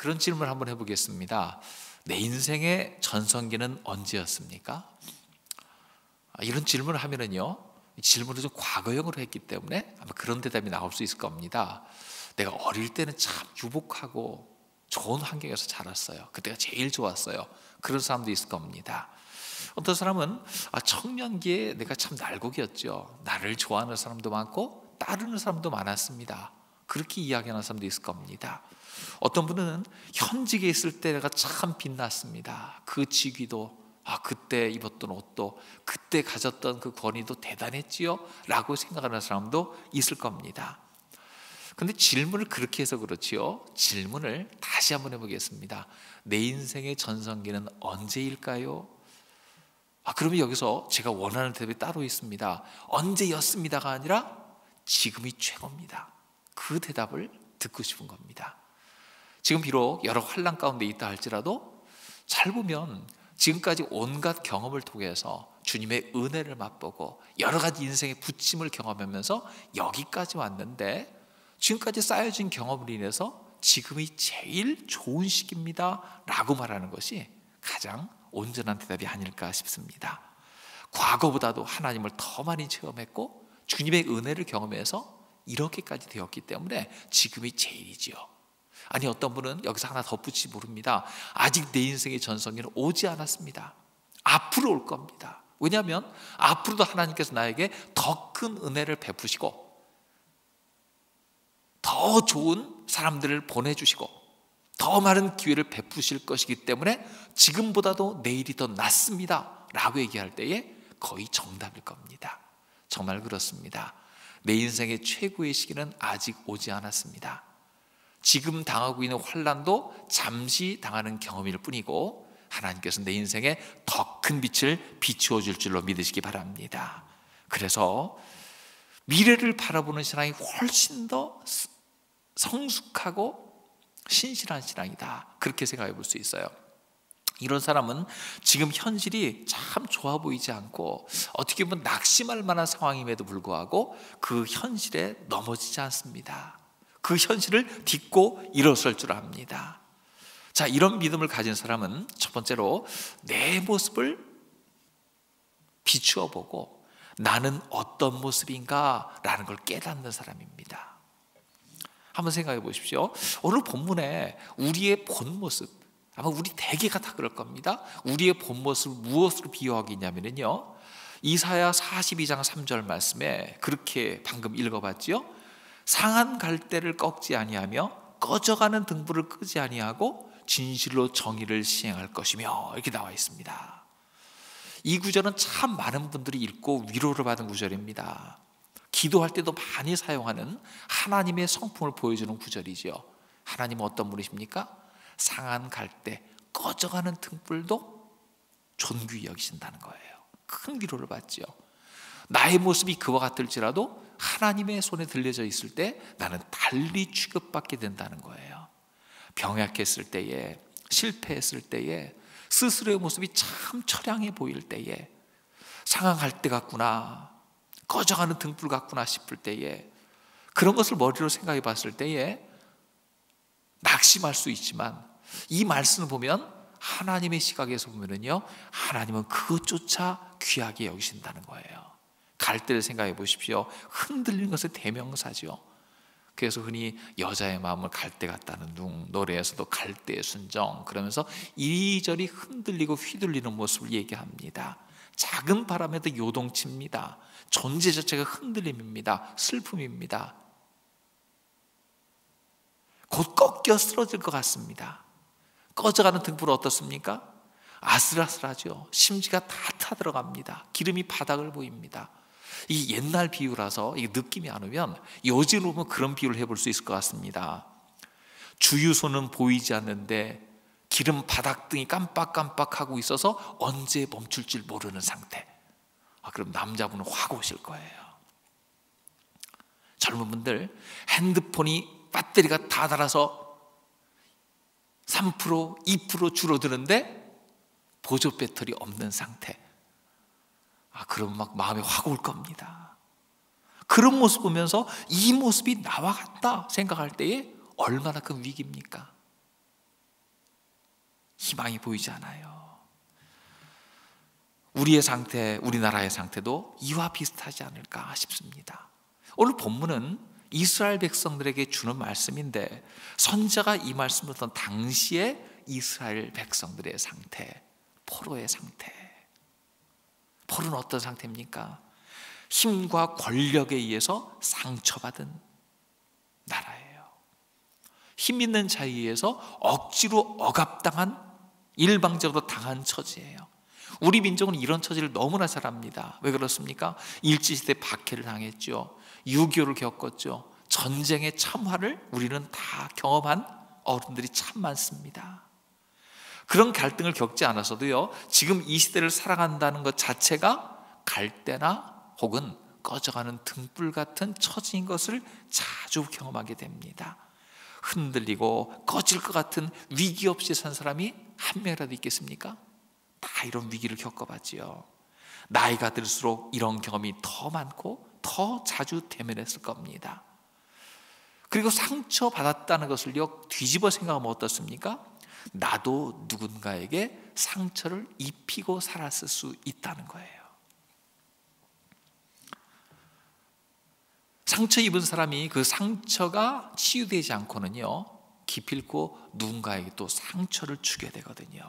그런 질문을 한번 해보겠습니다. 내 인생의 전성기는 언제였습니까? 아, 이런 질문을 하면은요, 질문을 좀 과거형으로 했기 때문에 아마 그런 대답이 나올 수 있을 겁니다. 내가 어릴 때는 참 유복하고 좋은 환경에서 자랐어요. 그때가 제일 좋았어요. 그런 사람도 있을 겁니다. 어떤 사람은 아, 청년기에 내가 참 날곡이었죠. 나를 좋아하는 사람도 많고 따르는 사람도 많았습니다. 그렇게 이야기하는 사람도 있을 겁니다. 어떤 분은 현직에 있을 때 내가 참 빛났습니다. 그 직위도 아 그때 입었던 옷도 그때 가졌던 그 권위도 대단했지요? 라고 생각하는 사람도 있을 겁니다. 근데 질문을 그렇게 해서 그렇지요? 질문을 다시 한번 해보겠습니다. 내 인생의 전성기는 언제일까요? 아 그러면 여기서 제가 원하는 대답이 따로 있습니다. 언제였습니다가 아니라 지금이 최고입니다. 그 대답을 듣고 싶은 겁니다 지금 비록 여러 환란 가운데 있다 할지라도 잘 보면 지금까지 온갖 경험을 통해서 주님의 은혜를 맛보고 여러 가지 인생의 부침을 경험하면서 여기까지 왔는데 지금까지 쌓여진 경험을 인해서 지금이 제일 좋은 시기입니다. 라고 말하는 것이 가장 온전한 대답이 아닐까 싶습니다. 과거보다도 하나님을 더 많이 체험했고 주님의 은혜를 경험해서 이렇게까지 되었기 때문에 지금이 제일이지요. 아니 어떤 분은 여기서 하나 덧붙이 모릅니다. 아직 내 인생의 전성기는 오지 않았습니다. 앞으로 올 겁니다. 왜냐하면 앞으로도 하나님께서 나에게 더 큰 은혜를 베푸시고 더 좋은 사람들을 보내주시고 더 많은 기회를 베푸실 것이기 때문에 지금보다도 내일이 더 낫습니다. 라고 얘기할 때에 거의 정답일 겁니다. 정말 그렇습니다. 내 인생의 최고의 시기는 아직 오지 않았습니다. 지금 당하고 있는 환란도 잠시 당하는 경험일 뿐이고 하나님께서 내 인생에 더 큰 빛을 비추어 줄 줄로 믿으시기 바랍니다. 그래서 미래를 바라보는 신앙이 훨씬 더 성숙하고 신실한 신앙이다. 그렇게 생각해 볼 수 있어요. 이런 사람은 지금 현실이 참 좋아 보이지 않고 어떻게 보면 낙심할 만한 상황임에도 불구하고 그 현실에 넘어지지 않습니다. 그 현실을 딛고 일어설 줄 압니다. 자, 이런 믿음을 가진 사람은 첫 번째로 내 모습을 비추어 보고 나는 어떤 모습인가라는 걸 깨닫는 사람입니다. 한번 생각해 보십시오. 오늘 본문에 우리의 본 모습, 아마 우리 대개가 다 그럴 겁니다. 우리의 본 모습을 무엇으로 비유하겠냐면요. 이사야 42장 3절 말씀에 그렇게 방금 읽어봤지요. 상한 갈대를 꺾지 아니하며 꺼져가는 등불을 끄지 아니하고 진실로 정의를 시행할 것이며 이렇게 나와 있습니다. 이 구절은 참 많은 분들이 읽고 위로를 받은 구절입니다. 기도할 때도 많이 사용하는 하나님의 성품을 보여주는 구절이죠. 하나님은 어떤 분이십니까? 상한 갈대, 꺼져가는 등불도 존귀히 여기신다는 거예요. 큰 위로를 받죠. 나의 모습이 그와 같을지라도 하나님의 손에 들려져 있을 때 나는 달리 취급받게 된다는 거예요. 병약했을 때에, 실패했을 때에, 스스로의 모습이 참 처량해 보일 때에, 상황할 때 같구나, 꺼져가는 등불 같구나 싶을 때에, 그런 것을 머리로 생각해 봤을 때에, 낙심할 수 있지만, 이 말씀을 보면 하나님의 시각에서 보면은요, 하나님은 그것조차 귀하게 여기신다는 거예요. 갈대를 생각해 보십시오. 흔들리는 것의 대명사죠. 그래서 흔히 여자의 마음을 갈대 같다는 둥 노래에서도 갈대의 순정 그러면서 이리저리 흔들리고 휘둘리는 모습을 얘기합니다. 작은 바람에도 요동칩니다. 존재 자체가 흔들림입니다. 슬픔입니다. 곧 꺾여 쓰러질 것 같습니다. 꺼져가는 등불은 어떻습니까? 아슬아슬하죠. 심지가 다 타들어갑니다. 기름이 바닥을 보입니다. 이 옛날 비유라서 이 느낌이 안 오면 요즘으로 보면 그런 비유를 해볼 수 있을 것 같습니다. 주유소는 보이지 않는데 기름 바닥등이 깜빡깜빡하고 있어서 언제 멈출 줄 모르는 상태. 아, 그럼 남자분은 확 오실 거예요. 젊은 분들 핸드폰이 배터리가 다 닳아서 3% 2% 줄어드는데 보조 배터리 없는 상태. 아, 그러면 막 마음이 확 올 겁니다. 그런 모습 보면서 이 모습이 나와 같다 생각할 때에 얼마나 큰 위기입니까? 희망이 보이지 않아요. 우리의 상태, 우리나라의 상태도 이와 비슷하지 않을까 싶습니다. 오늘 본문은 이스라엘 백성들에게 주는 말씀인데 선자가 이 말씀을 듣던 당시에 이스라엘 백성들의 상태, 포로의 상태. 포로는 어떤 상태입니까? 힘과 권력에 의해서 상처받은 나라예요. 힘 있는 자에 의해서 억지로 억압당한 일방적으로 당한 처지예요. 우리 민족은 이런 처지를 너무나 잘 압니다. 왜 그렇습니까? 일제시대 박해를 당했죠. 6.25를 겪었죠. 전쟁의 참화를 우리는 다 경험한 어른들이 참 많습니다. 그런 갈등을 겪지 않아서도요, 지금 이 시대를 살아간다는 것 자체가 갈대나 혹은 꺼져가는 등불 같은 처지인 것을 자주 경험하게 됩니다. 흔들리고 꺼질 것 같은 위기 없이 산 사람이 한 명이라도 있겠습니까? 다 이런 위기를 겪어봤지요. 나이가 들수록 이런 경험이 더 많고 더 자주 대면했을 겁니다. 그리고 상처 받았다는 것을요 뒤집어 생각하면 어떻습니까? 나도 누군가에게 상처를 입히고 살았을 수 있다는 거예요. 상처 입은 사람이 그 상처가 치유되지 않고는요 기필코 누군가에게 또 상처를 주게 되거든요.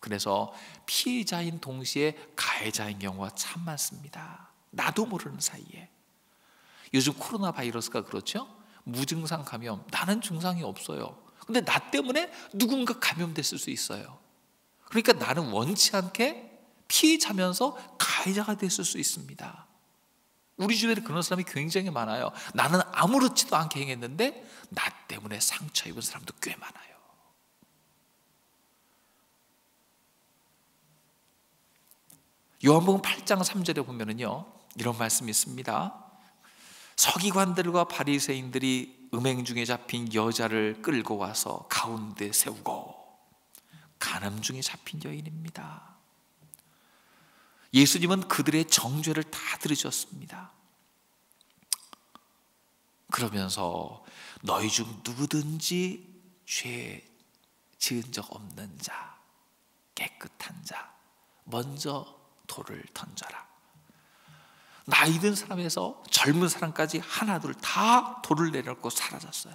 그래서 피해자인 동시에 가해자인 경우가 참 많습니다. 나도 모르는 사이에. 요즘 코로나 바이러스가 그렇죠? 무증상 감염. 나는 증상이 없어요. 근데 나 때문에 누군가 감염됐을 수 있어요. 그러니까 나는 원치 않게 피해자면서 가해자가 됐을 수 있습니다. 우리 주변에 그런 사람이 굉장히 많아요. 나는 아무렇지도 않게 행했는데 나 때문에 상처 입은 사람도 꽤 많아요. 요한복음 8장 3절에 보면은요. 이런 말씀이 있습니다. 서기관들과 바리새인들이 음행 중에 잡힌 여자를 끌고 와서 가운데 세우고 간음 중에 잡힌 여인입니다. 예수님은 그들의 정죄를 다 들으셨습니다. 그러면서 너희 중 누구든지 죄 지은 적 없는 자, 깨끗한 자, 먼저 돌을 던져라. 나이 든 사람에서 젊은 사람까지 하나둘 다 돌을 내려놓고 사라졌어요.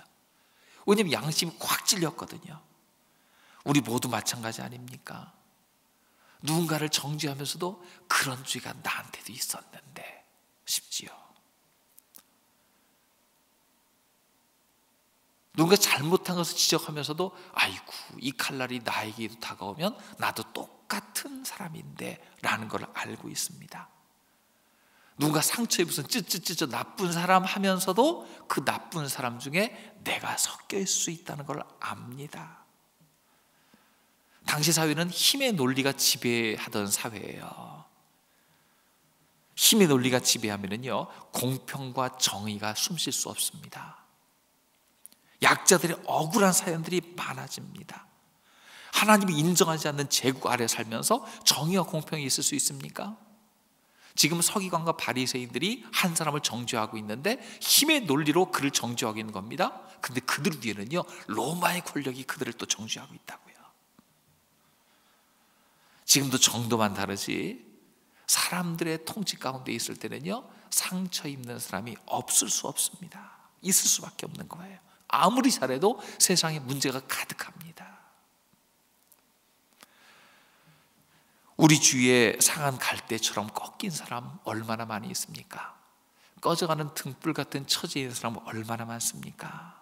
왜냐면 양심이 확 찔렸거든요. 우리 모두 마찬가지 아닙니까? 누군가를 정죄하면서도 그런 죄가 나한테도 있었는데 싶지요. 누군가 잘못한 것을 지적하면서도 아이고 이 칼날이 나에게도 다가오면 나도 똑같은 사람인데 라는 걸 알고 있습니다. 누군가 상처에 무슨 찌찌찌찌 나쁜 사람 하면서도 그 나쁜 사람 중에 내가 있을 수 있다는 걸 압니다. 당시 사회는 힘의 논리가 지배하던 사회예요. 힘의 논리가 지배하면요 공평과 정의가 숨쉴 수 없습니다. 약자들의 억울한 사연들이 많아집니다. 하나님이 인정하지 않는 제국 아래 살면서 정의와 공평이 있을 수 있습니까? 지금 서기관과 바리새인들이 한 사람을 정죄하고 있는데 힘의 논리로 그를 정죄하고 있는 겁니다. 근데 그들 위에는요 로마의 권력이 그들을 또 정죄하고 있다고요. 지금도 정도만 다르지 사람들의 통치 가운데 있을 때는요 상처 입는 사람이 없을 수 없습니다. 있을 수밖에 없는 거예요. 아무리 잘해도 세상에 문제가 가득합니다. 우리 주위에 상한 갈대처럼 꺾인 사람 얼마나 많이 있습니까? 꺼져가는 등불 같은 있는 사람 얼마나 많습니까?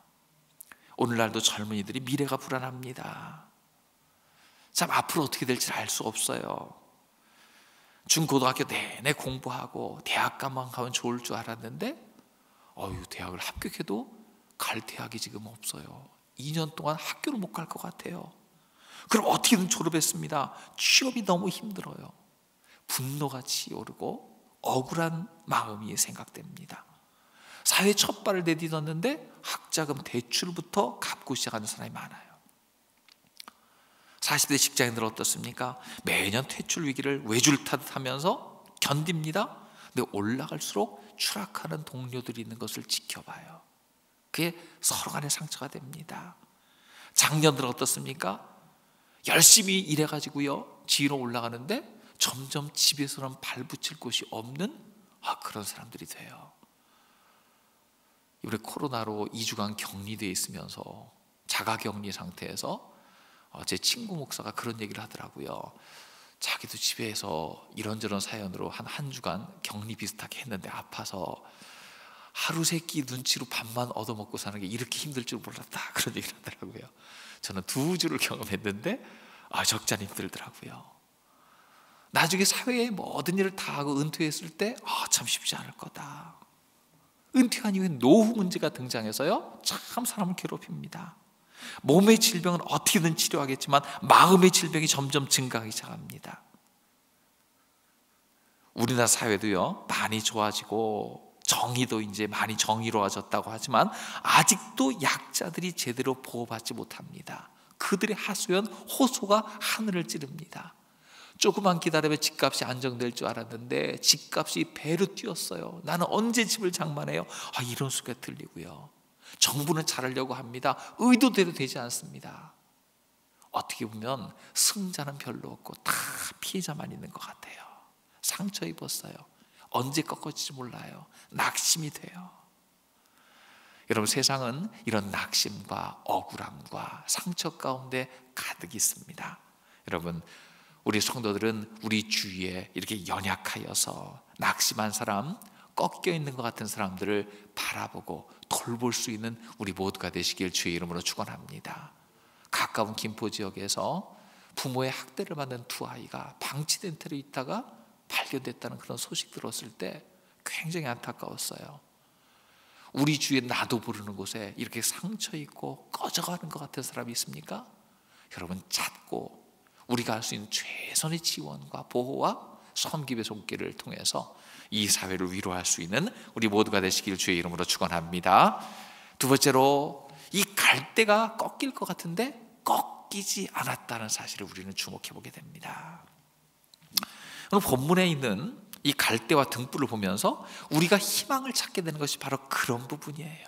오늘날도 젊은이들이 미래가 불안합니다. 참 앞으로 어떻게 될지 알 수 없어요. 중고등학교 내내 공부하고 대학 가만 가면 좋을 줄 알았는데 어유 대학을 합격해도 갈 대학이 지금 없어요. 2년 동안 학교를 못 갈 것 같아요. 그럼 어떻게든 졸업했습니다. 취업이 너무 힘들어요. 분노가 치오르고 억울한 마음이 생각됩니다. 사회 첫 발을 내딛었는데 학자금 대출부터 갚고 시작하는 사람이 많아요. 40대 직장인들 어떻습니까? 매년 퇴출 위기를 외줄 타듯 하면서 견딥니다. 근데 올라갈수록 추락하는 동료들이 있는 것을 지켜봐요. 그게 서로 간에 상처가 됩니다. 작년들 어떻습니까? 열심히 일해가지고요 지위로 올라가는데 점점 집에서는 발붙일 곳이 없는 아, 그런 사람들이 돼요. 이번에 코로나로 2주간 격리되어 있으면서 자가격리 상태에서 어, 제 친구 목사가 그런 얘기를 하더라고요. 자기도 집에서 이런저런 사연으로 한 한 주간 격리 비슷하게 했는데 아파서 하루 세 끼 눈치로 밥만 얻어먹고 사는 게 이렇게 힘들 줄 몰랐다 그런 얘기를 하더라고요. 저는 두 주를 경험했는데 아 적잖이 힘들더라고요. 나중에 사회에 모든 일을 다 하고 은퇴했을 때아참 쉽지 않을 거다. 은퇴한 이후에 노후 문제가 등장해서요 참 사람을 괴롭힙니다. 몸의 질병은 어떻게든 치료하겠지만 마음의 질병이 점점 증가하기 시작합니다. 우리나라 사회도요 많이 좋아지고 정의도 이제 많이 정의로워졌다고 하지만 아직도 약자들이 제대로 보호받지 못합니다. 그들의 하소연 호소가 하늘을 찌릅니다. 조금만 기다리면 집값이 안정될 줄 알았는데 집값이 배로 뛰었어요. 나는 언제 집을 장만해요? 아, 이런 소리가 들리고요. 정부는 잘하려고 합니다. 의도대로 되지 않습니다. 어떻게 보면 승자는 별로 없고 다 피해자만 있는 것 같아요. 상처 입었어요. 언제 꺾어질지 몰라요. 낙심이 돼요. 여러분 세상은 이런 낙심과 억울함과 상처 가운데 가득 있습니다. 여러분 우리 성도들은 우리 주위에 이렇게 연약하여서 낙심한 사람, 꺾여 있는 것 같은 사람들을 바라보고 돌볼 수 있는 우리 모두가 되시길 주의 이름으로 축원합니다. 가까운 김포 지역에서 부모의 학대를 받는 두 아이가 방치된 채로 있다가 발견됐다는 그런 소식 들었을 때 굉장히 안타까웠어요. 우리 주위에 나도 부르는 곳에 이렇게 상처 있고 꺼져가는 것 같은 사람이 있습니까? 여러분 찾고 우리가 할 수 있는 최선의 지원과 보호와 섬김의 손길을 통해서 이 사회를 위로할 수 있는 우리 모두가 되시길 주의 이름으로 축원합니다. 두 번째로 이 갈대가 꺾일 것 같은데 꺾이지 않았다는 사실을 우리는 주목해 보게 됩니다. 오늘 본문에 있는 이 갈대와 등불을 보면서 우리가 희망을 찾게 되는 것이 바로 그런 부분이에요.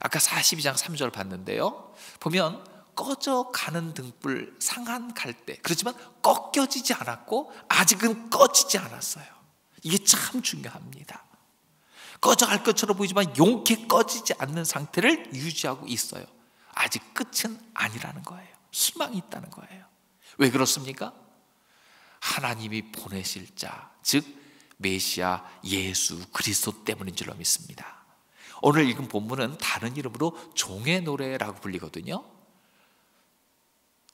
아까 42장 3절 봤는데요. 보면 꺼져가는 등불, 상한 갈대. 그렇지만 꺾여지지 않았고 아직은 꺼지지 않았어요. 이게 참 중요합니다. 꺼져갈 것처럼 보이지만 용케 꺼지지 않는 상태를 유지하고 있어요. 아직 끝은 아니라는 거예요. 희망이 있다는 거예요. 왜 그렇습니까? 하나님이 보내실 자, 즉 메시아 예수 그리스도 때문인 줄로 믿습니다. 오늘 읽은 본문은 다른 이름으로 종의 노래라고 불리거든요.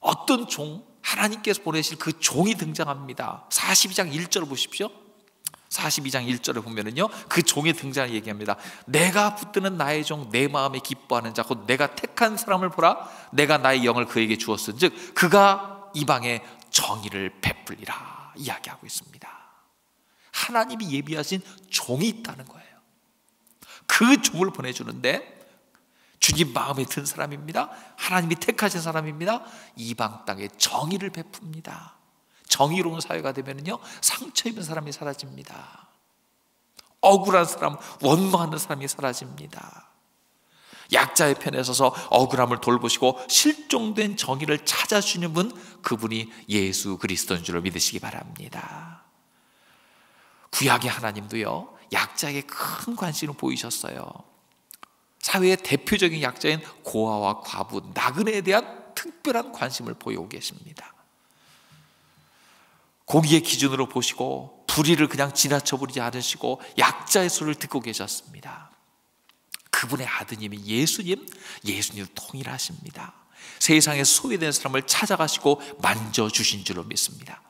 어떤 종, 하나님께서 보내실 그 종이 등장합니다. 42장 1절을 보십시오. 42장 1절에 보면은요, 그 종의 등장을 얘기합니다. 내가 붙드는 나의 종, 내 마음에 기뻐하는 자, 곧 내가 택한 사람을 보라. 내가 나의 영을 그에게 주었은 즉, 그가 이방에 정의를 베풀리라. 이야기하고 있습니다. 하나님이 예비하신 종이 있다는 거예요. 그 종을 보내주는데, 주님 마음에 든 사람입니다. 하나님이 택하신 사람입니다. 이방 땅에 정의를 베풉니다. 정의로운 사회가 되면요 상처 입은 사람이 사라집니다. 억울한 사람, 원망하는 사람이 사라집니다. 약자의 편에 서서 억울함을 돌보시고 실종된 정의를 찾아주는 분, 그분이 예수 그리스도인 줄로 믿으시기 바랍니다. 구약의 하나님도요, 약자에게 큰 관심을 보이셨어요. 사회의 대표적인 약자인 고아와 과부, 나그네에 대한 특별한 관심을 보이고 계십니다. 공의의 기준으로 보시고 불의를 그냥 지나쳐 버리지 않으시고 약자의 소리를 듣고 계셨습니다. 그분의 아드님이 예수님, 예수님 통일하십니다. 세상에 소외된 사람을 찾아가시고 만져주신 줄로 믿습니다.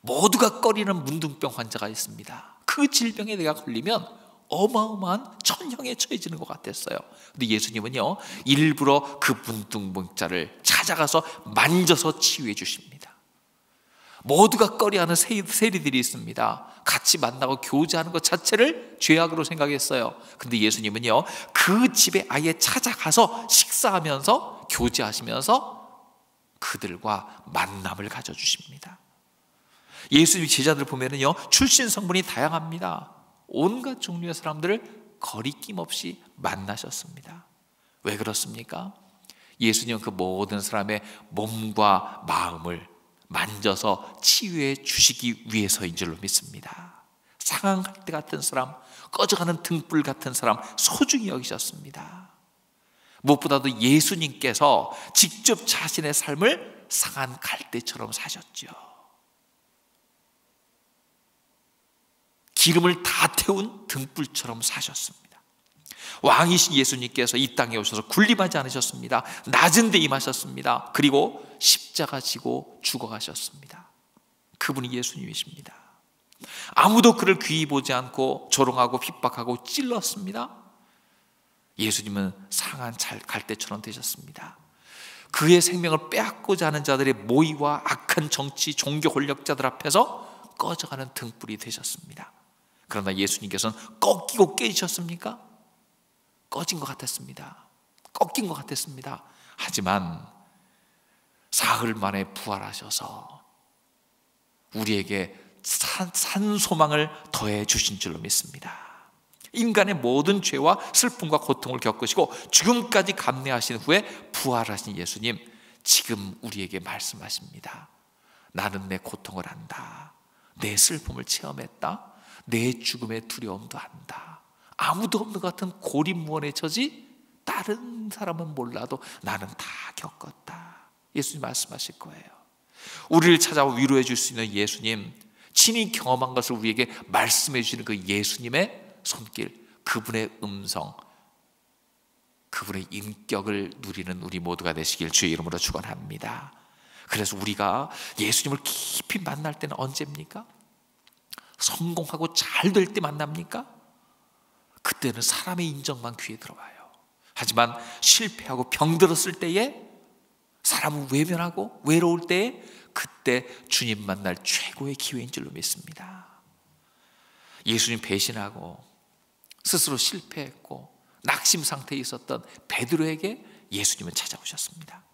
모두가 꺼리는 문둥병 환자가 있습니다. 그 질병에 내가 걸리면 어마어마한 천형에 처해지는 것 같았어요. 근데 예수님은요, 일부러 그 문둥병자를 찾아가서 만져서 치유해 주십니다. 모두가 꺼려하는 세리들이 있습니다. 같이 만나고 교제하는 것 자체를 죄악으로 생각했어요. 근데 예수님은요, 그 집에 아예 찾아가서 식사하면서 교제하시면서 그들과 만남을 가져주십니다. 예수님 제자들 보면은요, 출신 성분이 다양합니다. 온갖 종류의 사람들을 거리낌 없이 만나셨습니다. 왜 그렇습니까? 예수님은 그 모든 사람의 몸과 마음을 만져서 치유해 주시기 위해서인 줄로 믿습니다. 상한 갈대 같은 사람, 꺼져가는 등불 같은 사람 소중히 여기셨습니다. 무엇보다도 예수님께서 직접 자신의 삶을 상한 갈대처럼 사셨죠. 기름을 다 태운 등불처럼 사셨습니다. 왕이신 예수님께서 이 땅에 오셔서 군림하지 않으셨습니다. 낮은 데 임하셨습니다. 그리고 십자가 지고 죽어가셨습니다. 그분이 예수님이십니다. 아무도 그를 귀히 보지 않고 조롱하고 핍박하고 찔렀습니다. 예수님은 상한 갈대처럼 되셨습니다. 그의 생명을 빼앗고자 하는 자들의 모의와 악한 정치, 종교 권력자들 앞에서 꺼져가는 등불이 되셨습니다. 그러나 예수님께서는 꺾이고 깨지셨습니까? 꺼진 것 같았습니다. 꺾인 것 같았습니다. 하지만 사흘 만에 부활하셔서 우리에게 산, 산 소망을 더해 주신 줄로 믿습니다. 인간의 모든 죄와 슬픔과 고통을 겪으시고 죽음까지 감내하신 후에 부활하신 예수님 지금 우리에게 말씀하십니다. 나는 내 고통을 안다. 내 슬픔을 체험했다. 내 죽음의 두려움도 안다. 아무도 없는 것 같은 고립무원의 처지 다른 사람은 몰라도 나는 다 겪었다. 예수님 말씀하실 거예요. 우리를 찾아와 위로해 줄 수 있는 예수님, 친히 경험한 것을 우리에게 말씀해 주시는 그 예수님의 손길, 그분의 음성, 그분의 인격을 누리는 우리 모두가 되시길 주의 이름으로 축원합니다. 그래서 우리가 예수님을 깊이 만날 때는 언제입니까? 성공하고 잘 될 때 만납니까? 그때는 사람의 인정만 귀에 들어와요. 하지만 실패하고 병들었을 때에 사람을 외면하고 외로울 때에 그때 주님 만날 최고의 기회인 줄로 믿습니다. 예수님 배신하고 스스로 실패했고 낙심 상태에 있었던 베드로에게 예수님은 찾아오셨습니다.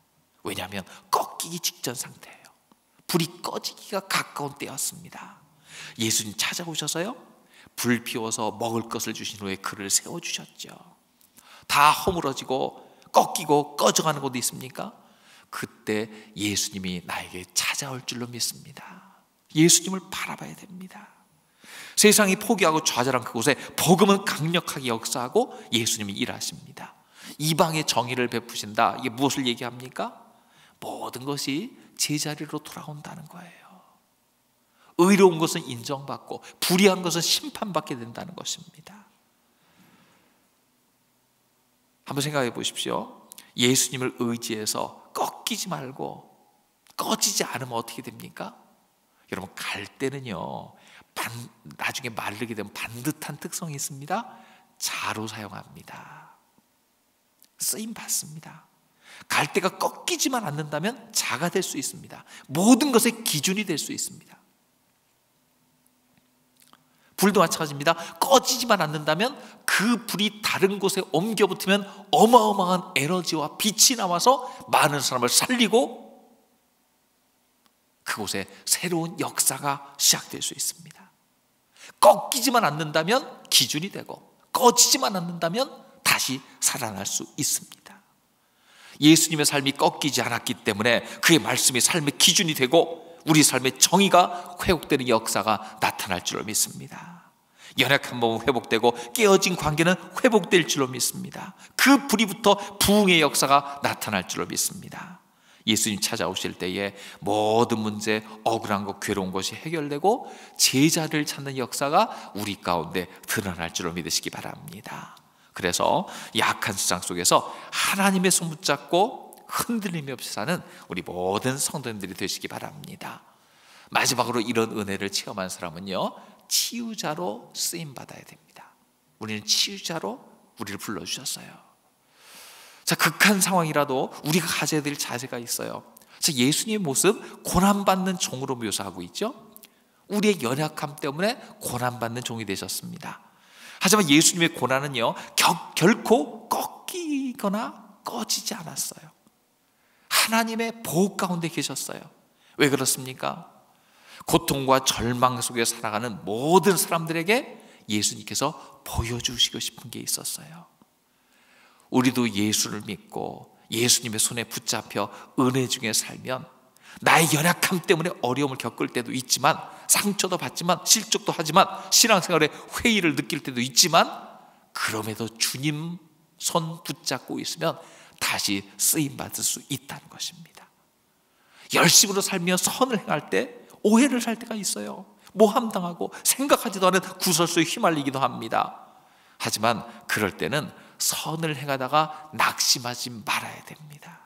왜냐하면 꺾이기 직전 상태예요. 불이 꺼지기가 가까운 때였습니다. 예수님 찾아오셔서요. 불 피워서 먹을 것을 주신 후에 그를 세워 주셨죠. 다 허물어지고 꺾이고 꺼져가는 곳이 있습니까? 그때 예수님이 나에게 찾아올 줄로 믿습니다. 예수님을 바라봐야 됩니다. 세상이 포기하고 좌절한 그곳에 복음은 강력하게 역사하고 예수님이 일하십니다. 이방의 정의를 베푸신다. 이게 무엇을 얘기합니까? 모든 것이 제자리로 돌아온다는 거예요. 의로운 것은 인정받고 불의한 것은 심판받게 된다는 것입니다. 한번 생각해 보십시오. 예수님을 의지해서 꺾이지 말고 꺼지지 않으면 어떻게 됩니까? 여러분 갈 때는요 반, 나중에 마르게 되면 반듯한 특성이 있습니다. 자로 사용합니다. 쓰임 받습니다. 갈대가 꺾이지만 않는다면 자가 될 수 있습니다. 모든 것의 기준이 될 수 있습니다. 불도 마찬가지입니다. 꺼지지만 않는다면 그 불이 다른 곳에 옮겨 붙으면 어마어마한 에너지와 빛이 나와서 많은 사람을 살리고 그곳에 새로운 역사가 시작될 수 있습니다. 꺾이지만 않는다면 기준이 되고 꺼지지만 않는다면 다시 살아날 수 있습니다. 예수님의 삶이 꺾이지 않았기 때문에 그의 말씀이 삶의 기준이 되고 우리 삶의 정의가 회복되는 역사가 나타날 줄로 믿습니다. 연약한 몸은 회복되고 깨어진 관계는 회복될 줄로 믿습니다. 그 불이부터 부흥의 역사가 나타날 줄로 믿습니다. 예수님 찾아오실 때에 모든 문제, 억울한 것, 괴로운 것이 해결되고 제자를 찾는 역사가 우리 가운데 드러날 줄로 믿으시기 바랍니다. 그래서 약한 세상 속에서 하나님의 손 붙잡고 흔들림이 없이 사는 우리 모든 성도님들이 되시기 바랍니다. 마지막으로 이런 은혜를 체험한 사람은요, 치유자로 쓰임 받아야 됩니다. 우리는 치유자로 우리를 불러주셨어요. 자, 극한 상황이라도 우리가 가져야 될 자세가 있어요. 자, 예수님의 모습 고난받는 종으로 묘사하고 있죠. 우리의 연약함 때문에 고난받는 종이 되셨습니다. 하지만 예수님의 고난은요, 격, 결코 꺾이거나 꺼지지 않았어요. 하나님의 보호 가운데 계셨어요. 왜 그렇습니까? 고통과 절망 속에 살아가는 모든 사람들에게 예수님께서 보여주시고 싶은 게 있었어요. 우리도 예수를 믿고 예수님의 손에 붙잡혀 은혜 중에 살면 나의 연약함 때문에 어려움을 겪을 때도 있지만 상처도 받지만 실족도 하지만 신앙생활에 회의를 느낄 때도 있지만 그럼에도 주님 손 붙잡고 있으면 다시 쓰임 받을 수 있다는 것입니다. 열심으로 살며 선을 행할 때 오해를 할 때가 있어요. 모함당하고 생각하지도 않은 구설수에 휘말리기도 합니다. 하지만 그럴 때는 선을 행하다가 낙심하지 말아야 됩니다.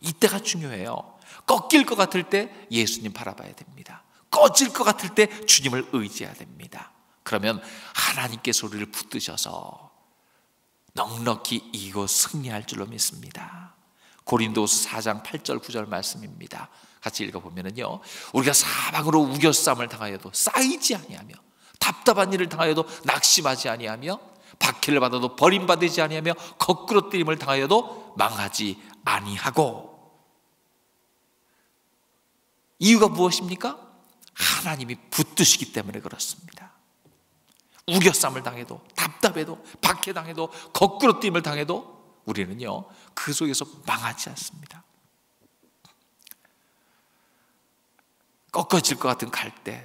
이때가 중요해요. 꺾일 것 같을 때 예수님 바라봐야 됩니다. 꺼질 것 같을 때 주님을 의지해야 됩니다. 그러면 하나님께서 우리를 붙드셔서 넉넉히 이기고 승리할 줄로 믿습니다. 고린도서 4장 8절 9절 말씀입니다. 같이 읽어 보면요. 우리가 사방으로 우겨쌈을 당하여도 쌓이지 아니하며 답답한 일을 당하여도 낙심하지 아니하며 박해를 받아도 버림받지 아니하며 거꾸로 뜨림을 당하여도 망하지 아니하고 이유가 무엇입니까? 하나님이 붙드시기 때문에 그렇습니다. 우겨쌈을 당해도 답답해도 박해당해도 거꾸로 뛰임을 당해도 우리는요 그 속에서 망하지 않습니다. 꺾어질 것 같은 갈대,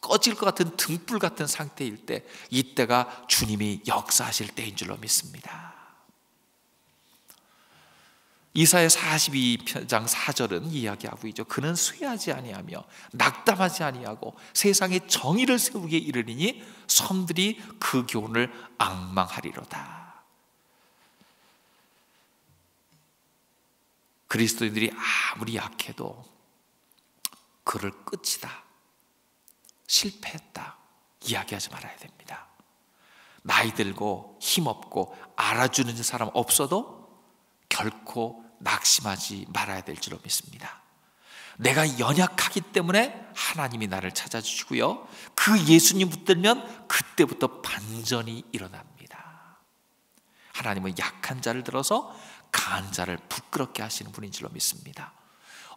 꺼질 것 같은 등불 같은 상태일 때 이때가 주님이 역사하실 때인 줄로 믿습니다. 이사의 42장 4절은 이야기하고 있죠. 그는 쇠하지 아니하며 낙담하지 아니하고 세상에 정의를 세우기에 이르리니 섬들이 그 교훈을 악망하리로다. 그리스도인들이 아무리 약해도 그를 끝이다. 실패했다. 이야기하지 말아야 됩니다. 나이 들고 힘없고 알아주는 사람 없어도 결코 낙심하지 말아야 될 줄로 믿습니다. 내가 연약하기 때문에 하나님이 나를 찾아주시고요. 그 예수님 붙들면 그때부터 반전이 일어납니다. 하나님은 약한 자를 들어서 강한 자를 부끄럽게 하시는 분인 줄로 믿습니다.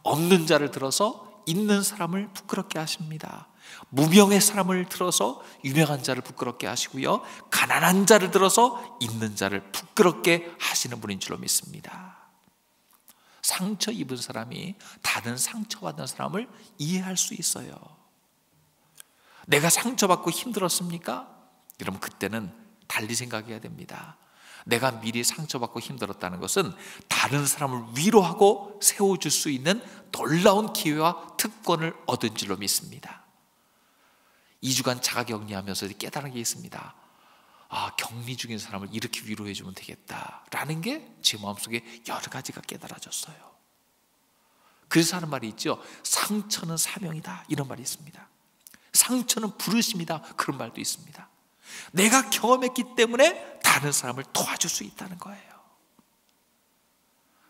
없는 자를 들어서 있는 사람을 부끄럽게 하십니다. 무명의 사람을 들어서 유명한 자를 부끄럽게 하시고요. 가난한 자를 들어서 있는 자를 부끄럽게 하시는 분인 줄로 믿습니다. 상처 입은 사람이 다른 상처받은 사람을 이해할 수 있어요. 내가 상처받고 힘들었습니까? 여러분 그때는 달리 생각해야 됩니다. 내가 미리 상처받고 힘들었다는 것은 다른 사람을 위로하고 세워줄 수 있는 놀라운 기회와 특권을 얻은 줄로 믿습니다. 2주간 자가격리하면서 깨달은 게 있습니다. 아, 격리 중인 사람을 이렇게 위로해 주면 되겠다라는 게 제 마음속에 여러 가지가 깨달아졌어요. 그래서 하는 말이 있죠. 상처는 사명이다. 이런 말이 있습니다. 상처는 부르심이다. 그런 말도 있습니다. 내가 경험했기 때문에 다른 사람을 도와줄 수 있다는 거예요.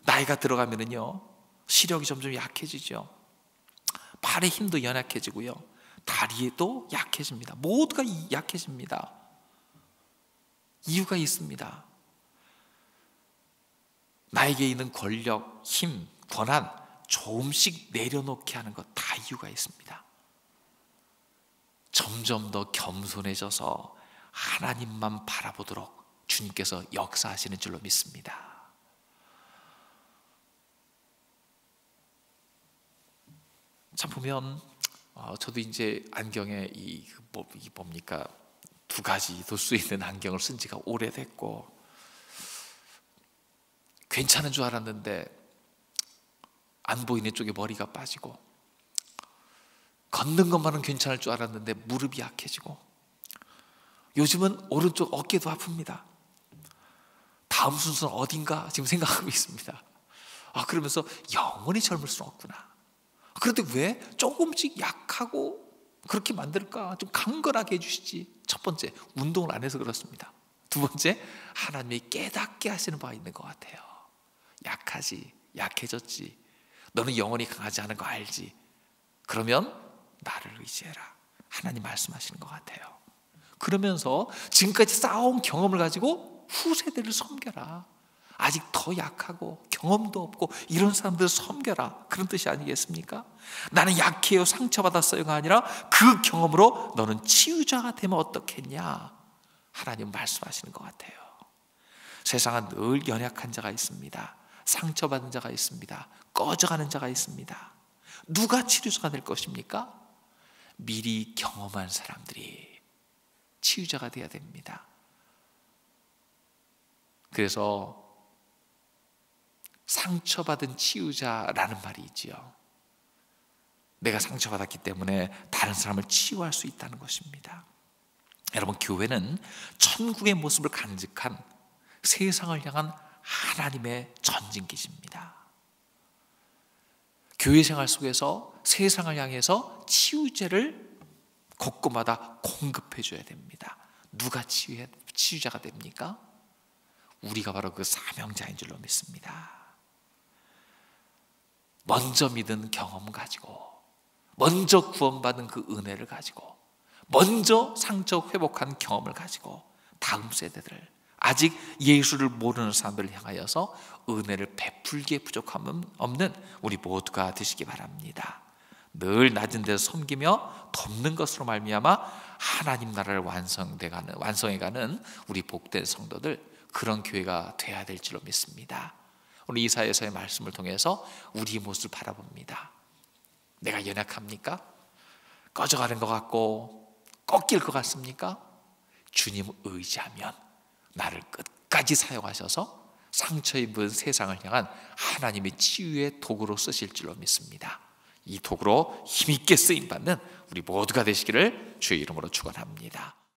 나이가 들어가면은요, 시력이 점점 약해지죠. 팔의 힘도 연약해지고요. 다리에도 약해집니다. 모두가 약해집니다. 이유가 있습니다. 나에게 있는 권력, 힘, 권한 조금씩 내려놓게 하는 것 다 이유가 있습니다. 점점 더 겸손해져서 하나님만 바라보도록 주님께서 역사하시는 줄로 믿습니다. 참 보면 어, 저도 이제 안경에 이, 그 뭐, 이 뭡니까 두 가지 도수 있는 안경을 쓴 지가 오래됐고 괜찮은 줄 알았는데 안 보이는 쪽에 머리가 빠지고 걷는 것만은 괜찮을 줄 알았는데 무릎이 약해지고 요즘은 오른쪽 어깨도 아픕니다. 다음 순서는 어딘가 지금 생각하고 있습니다. 아 그러면서 영원히 젊을 수는 없구나. 그런데 왜 조금씩 약하고 그렇게 만들까? 좀 강건하게 해주시지. 첫 번째, 운동을 안 해서 그렇습니다. 두 번째, 하나님이 깨닫게 하시는 바가 있는 것 같아요. 약하지, 약해졌지. 너는 영원히 강하지 않은 거 알지. 그러면 나를 의지해라. 하나님 말씀하시는 것 같아요. 그러면서 지금까지 쌓아온 경험을 가지고 후세대를 섬겨라. 아직 더 약하고 경험도 없고 이런 사람들을 섬겨라. 그런 뜻이 아니겠습니까? 나는 약해요. 상처받았어요가 아니라 그 경험으로 너는 치유자가 되면 어떻겠냐? 하나님 말씀하시는 것 같아요. 세상은 늘 연약한 자가 있습니다. 상처받은 자가 있습니다. 꺼져가는 자가 있습니다. 누가 치료자가 될 것입니까? 미리 경험한 사람들이 치유자가 되어야 됩니다. 그래서 상처받은 치유자라는 말이 있지요. 내가 상처받았기 때문에 다른 사람을 치유할 수 있다는 것입니다. 여러분, 교회는 천국의 모습을 간직한 세상을 향한 하나님의 전진기지입니다. 교회 생활 속에서 세상을 향해서 치유제를 곳곳마다 공급해 줘야 됩니다. 누가 치유 치유자가 됩니까? 우리가 바로 그 사명자인 줄로 믿습니다. 먼저 믿은 경험 가지고, 먼저 구원받은 그 은혜를 가지고, 먼저 상처 회복한 경험을 가지고, 다음 세대들, 아직 예수를 모르는 사람들을 향하여서 은혜를 베풀기에 부족함은 없는 우리 모두가 되시기 바랍니다. 늘 낮은 데서 섬기며 돕는 것으로 말미암아 하나님 나라를 완성해가는 우리 복된 성도들 그런 교회가 돼야 될 줄로 믿습니다. 오늘 이사에서의 말씀을 통해서 우리 모습을 바라봅니다. 내가 연약합니까? 꺼져가는 것 같고 꺾일 것 같습니까? 주님 의지하면 나를 끝까지 사용하셔서 상처 입은 세상을 향한 하나님의 치유의 도구로 쓰실 줄로 믿습니다. 이 도구로 힘있게 쓰임 받는 우리 모두가 되시기를 주의 이름으로 축원합니다.